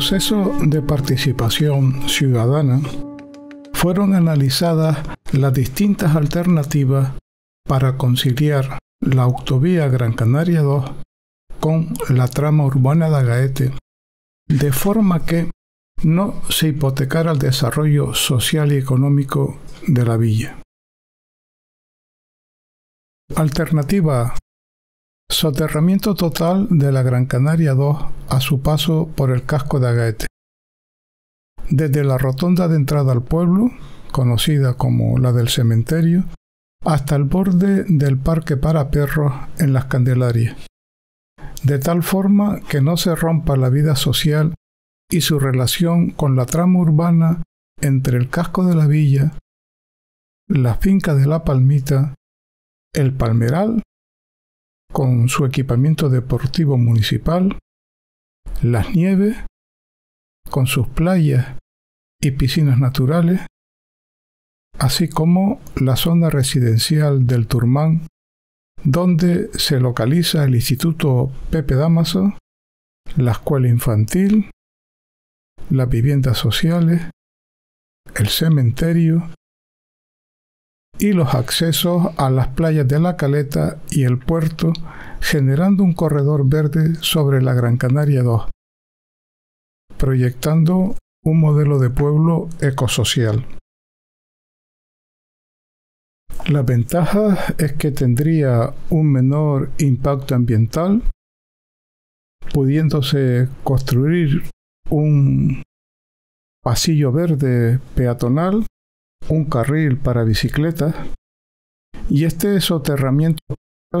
proceso de participación ciudadana fueron analizadas las distintas alternativas para conciliar la autovía Gran Canaria 2 con la trama urbana de Agaete, de forma que no se hipotecara el desarrollo social y económico de la villa. Alternativa Soterramiento total de la Gran Canaria 2 a su paso por el casco de Agaete. Desde la rotonda de entrada al pueblo, conocida como la del cementerio, hasta el borde del parque para perros en las Candelarias, de tal forma que no se rompa la vida social y su relación con la trama urbana entre el casco de la villa, la finca de la Palmita, el Palmeral con su equipamiento deportivo municipal, las nieves, con sus playas y piscinas naturales, así como la zona residencial del Turmán, donde se localiza el Instituto Pepe Damaso, la escuela infantil, las viviendas sociales, el cementerio y los accesos a las playas de la Caleta y el puerto, generando un corredor verde sobre la Gran Canaria 2, proyectando un modelo de pueblo ecosocial. La ventaja es que tendría un menor impacto ambiental, pudiéndose construir un pasillo verde peatonal un carril para bicicletas y este soterramiento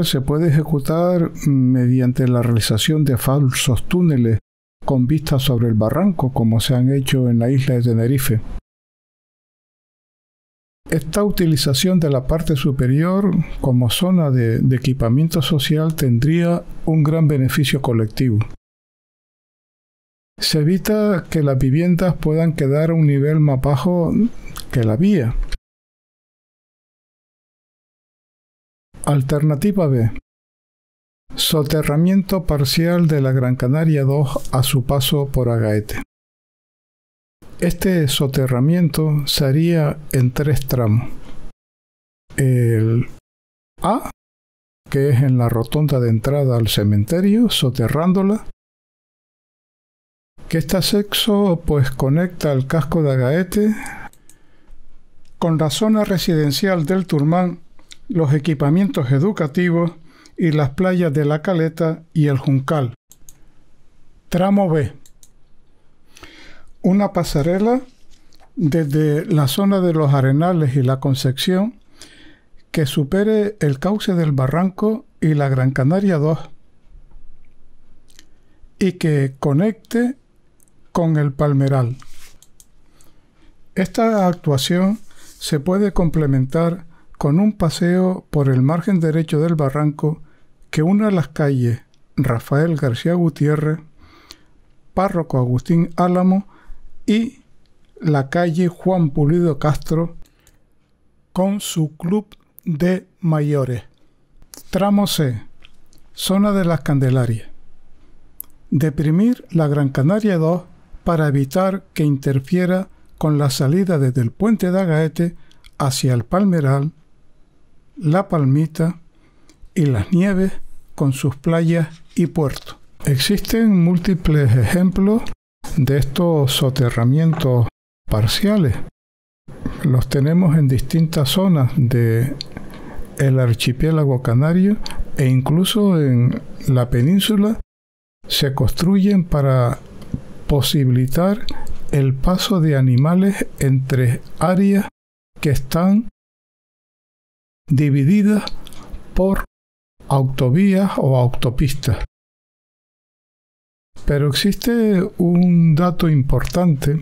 se puede ejecutar mediante la realización de falsos túneles con vista sobre el barranco como se han hecho en la isla de Tenerife. Esta utilización de la parte superior como zona de, de, equipamiento social tendría un gran beneficio colectivo. Se evita que las viviendas puedan quedar a un nivel más bajo que la vía. Alternativa B. Soterramiento parcial de la Gran Canaria 2 a su paso por Agaete. Este soterramiento se haría en tres tramos. El A, que es en la rotonda de entrada al cementerio, soterrándola, que este sexo pues conecta el casco de Agaete con la zona residencial del Turmán, los equipamientos educativos y las playas de la Caleta y el Juncal. Tramo B. Una pasarela desde la zona de los Arenales y la Concepción que supere el cauce del Barranco y la Gran Canaria 2 y que conecte con el Palmeral. Esta actuación se puede complementar con un paseo por el margen derecho del barranco que une las calles Rafael García Gutiérrez, Párroco Agustín Álamo y la calle Juan Pulido Castro con su club de mayores. Tramo C. Zona de las Candelarias. Deprimir la Gran Canaria 2 para evitar que interfiera con la salida desde el puente de Agaete hacia el Palmeral, La Palmita y las Nieves con sus playas y puertos. Existen múltiples ejemplos de estos soterramientos parciales. Los tenemos en distintas zonas de el archipiélago canario e incluso en la península se construyen para posibilitar el paso de animales entre áreas que están divididas por autovías o autopistas. Pero existe un dato importante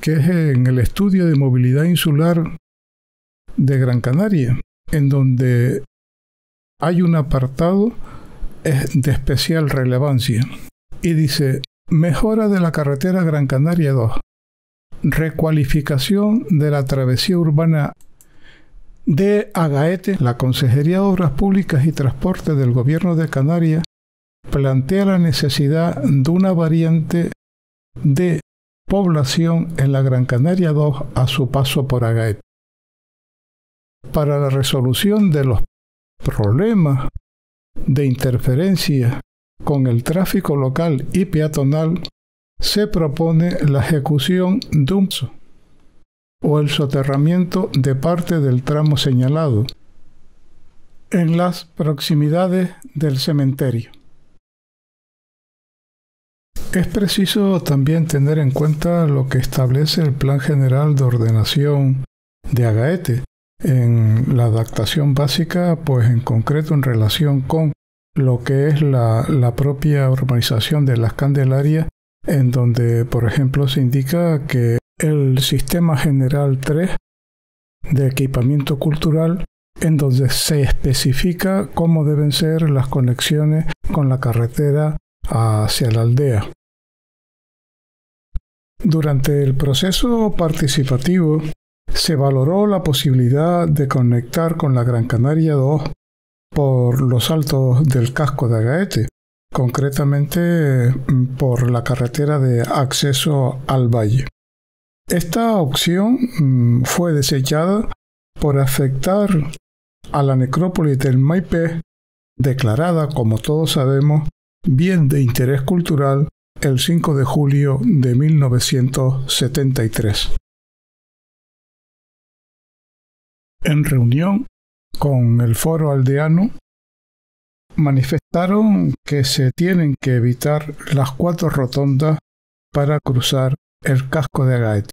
que es en el estudio de movilidad insular de Gran Canaria, en donde hay un apartado de especial relevancia y dice Mejora de la carretera Gran Canaria 2. Recualificación de la travesía urbana de Agaete. La Consejería de Obras Públicas y Transporte del Gobierno de Canarias plantea la necesidad de una variante de población en la Gran Canaria 2 a su paso por Agaete. Para la resolución de los problemas de interferencia con el tráfico local y peatonal, se propone la ejecución de un o el soterramiento de parte del tramo señalado en las proximidades del cementerio. Es preciso también tener en cuenta lo que establece el Plan General de Ordenación de Agaete en la adaptación básica, pues en concreto en relación con lo que es la, propia urbanización de las Candelarias, en donde, por ejemplo, se indica que el Sistema General 3 de Equipamiento Cultural, en donde se especifica cómo deben ser las conexiones con la carretera hacia la aldea. Durante el proceso participativo se valoró la posibilidad de conectar con la Gran Canaria 2 por los altos del casco de Agaete, concretamente mm, por la carretera de acceso al valle. Esta opción mm, fue desechada por afectar a la necrópolis del Maipé, declarada, como todos sabemos, bien de interés cultural el 5 de julio de 1973. En reunión con el foro aldeano, manifestaron que se tienen que evitar las cuatro rotondas para cruzar el casco de Agaete.